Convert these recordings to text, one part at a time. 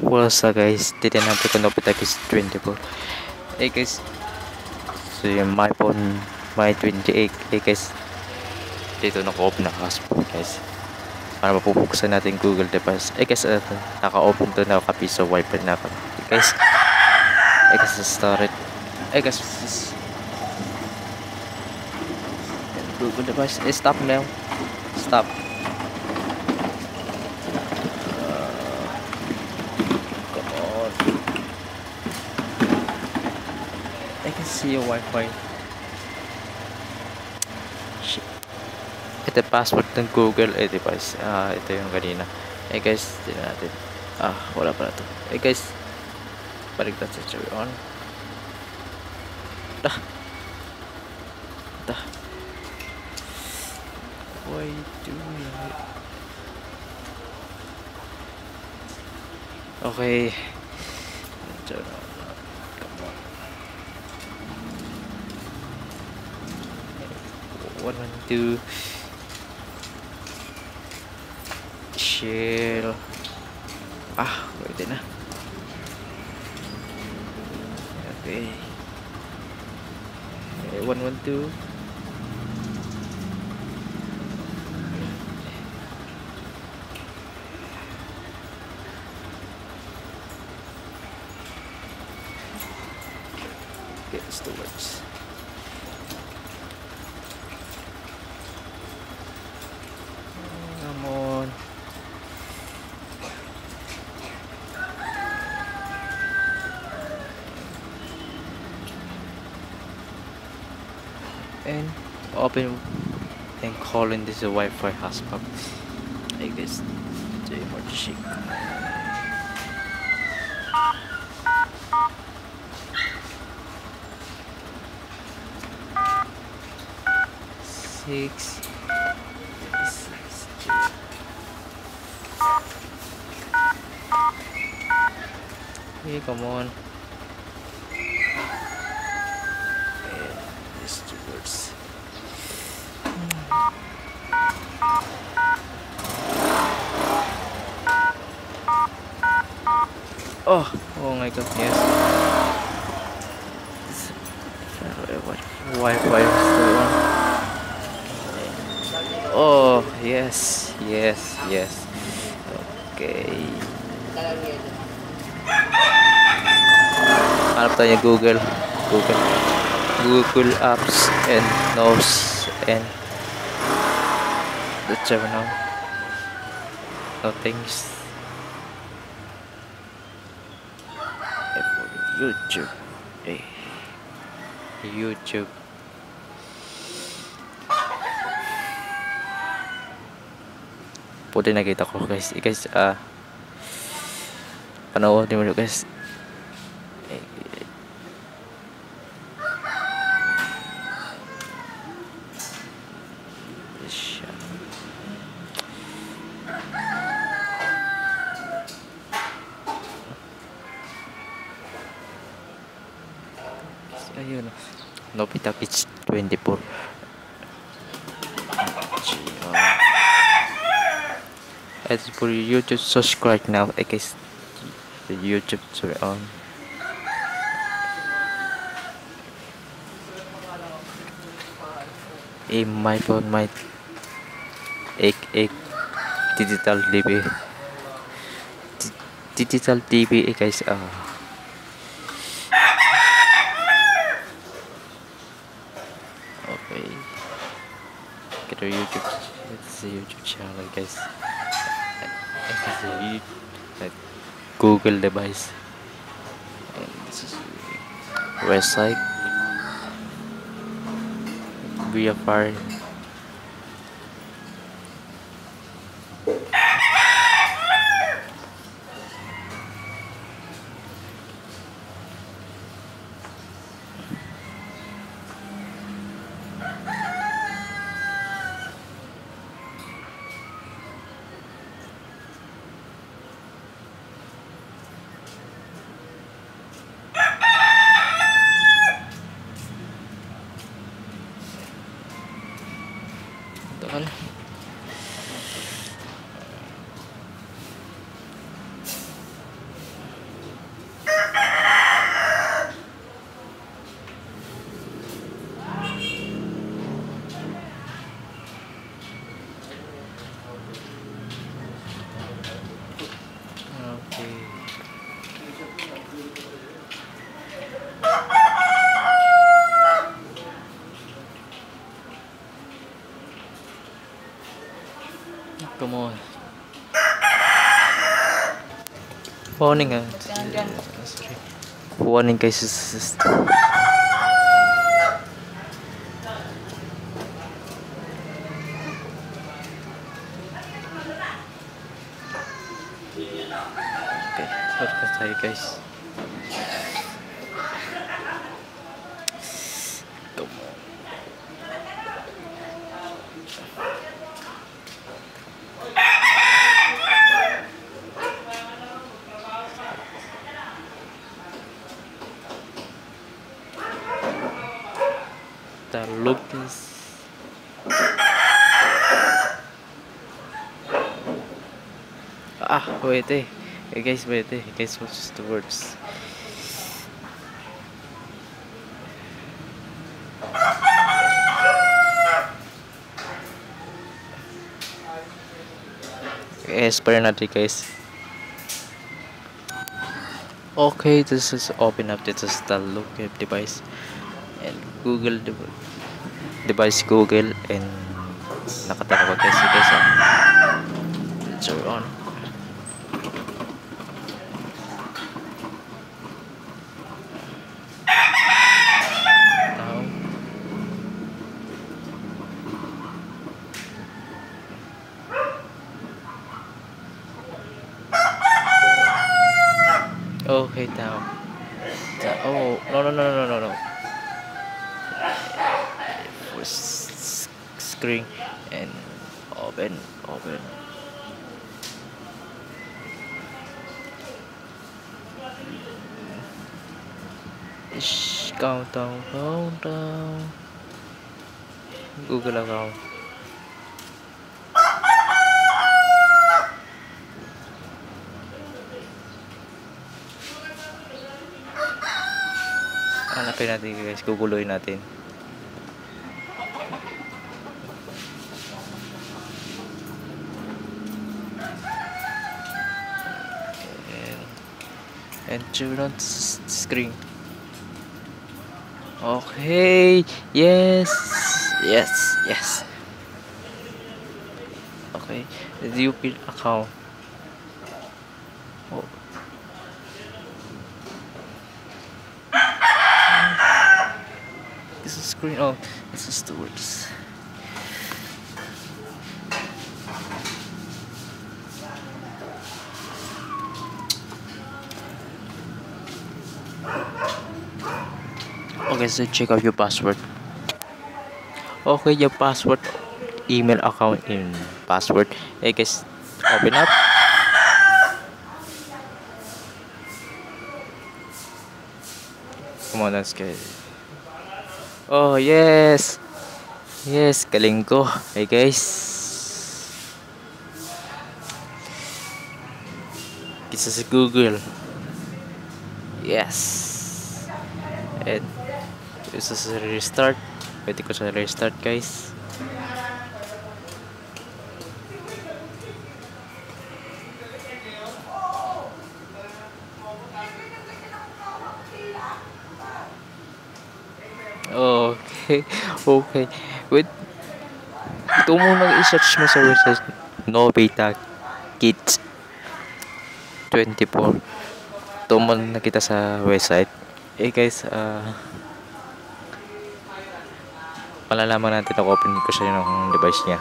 What's up guys? Titignan natin kung napitag is 24. Hey guys. So yung my phone, my 28. Hey guys. Dito naka-off na hotspot guys. Para mapupuksan natin Google device. Hey guys, uh, naka-open to naka-piso wifi na ako. Hey guys. Hey guys, start it. Hey guys, Google device. Hey, stop now. Stop. Come on. I can see your Wi-Fi. Shit. Ito password ng Google eh, device. Ah, ito yung kanina. Eh guys, tingnan natin. Ah, wala pala to. Eh guys, balik natin sa cherry on. Dah. Dah. Why do it? Okay. Turn on. One, one, two. Chill. Ah, pwede na. Okay. Okay, one, one, two. And open and calling this a Wi-Fi hotspot. Like this. Do more shake. Six. six. Hey, come on. Oh, oh my god, yes. Wi-Fi still. Oh, yes, yes, yes. Okay. Hanap tayo Google. Google. Google Apps and Notes and the terminal. No for YouTube. Eh. YouTube. Puti nakita ko guys. Guys, ah panoorin mo guys. Eh, Nobita Kids 24. As for YouTube, subscribe now. I guess the YouTube sorry on. In my phone, my egg egg digital TV. Di- Digital TV, guys. Ah. Okay. Get YouTube. It's a YouTube channel, guys. Is a like Google device. And this is website. Via fire. Warning ah. Sorry. Warning guys. Okay, sorry ka tayo guys. Come on. The is Ah, wait eh. Hey guys, wait eh. Guys, what's the words? Expire natin guys. Okay, this is open up. This is the look device and Google dev- device Google and guys guys. ah. So on. Okay, now. Ta- Oh, no, no, no, no, no, no. Screen and open, open. Countdown, countdown. Google account. Hanapin natin guys, guguloy natin. On screen. Okay, yes, yes, yes. Okay, the UP account. Oh. This is screen. Oh, this is the Okay, so check out your password. Okay, your password, email account in password. Hey guys, open up. Come on, let's get Oh, yes. Yes, galing. Hey guys. Isa sa Google. Yes. And isa sa restart. Pwede ko sa restart guys. Okay. Okay. Wait. Ito muna i-search mo sa website. Nobita Kids 24. Ito muna nakita sa website. Eh guys, ah... malalaman natin ako open ko siya ng device niya.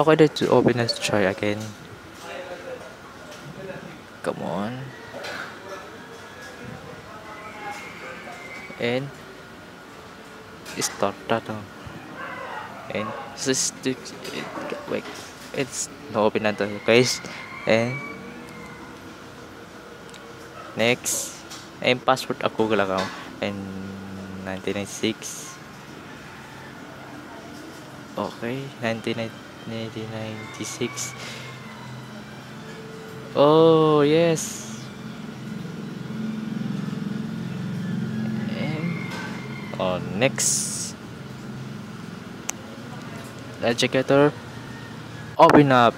Okay, let's open let's try again. Come on. And start that on. And this is wait. It's no open na to, guys. And next and password Google account and 1996 okay 19 1996 oh yes and oh next educator open up